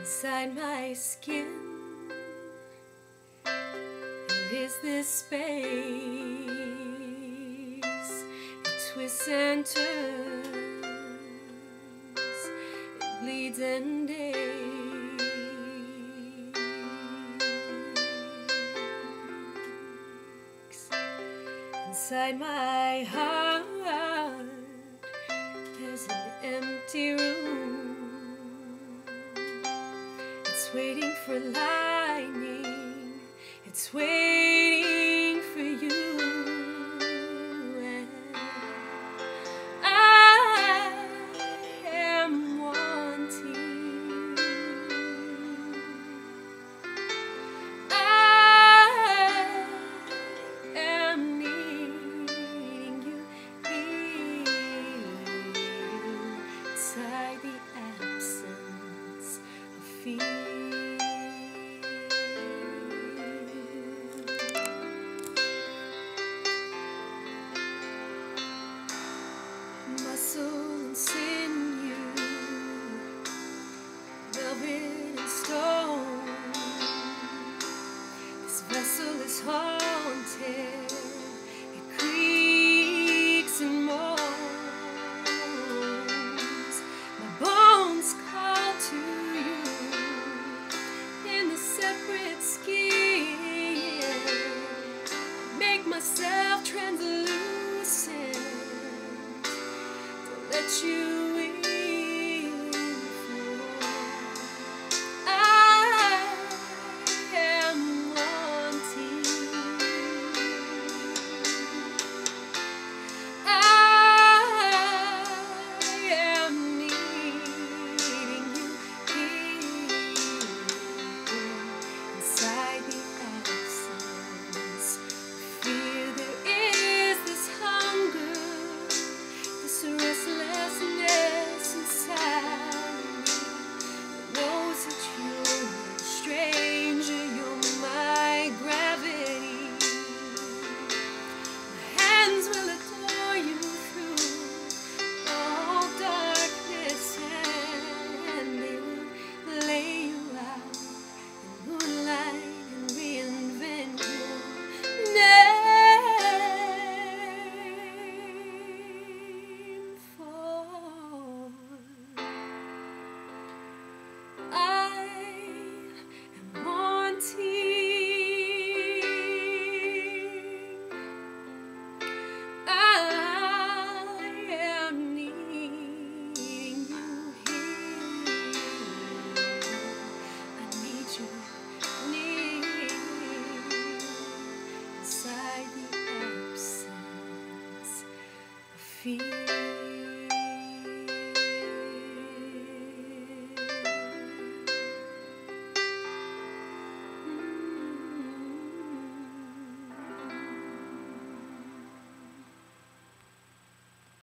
inside my skin. There is this space, it twists and turns, it bleeds and aches. Inside my heart, there's an empty room. It's waiting for lightning. It's waiting for you. And I am wanting. I am needing you here inside the absence of fear. Make myself translucent. To let you inside